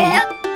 okay.